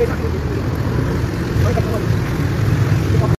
けた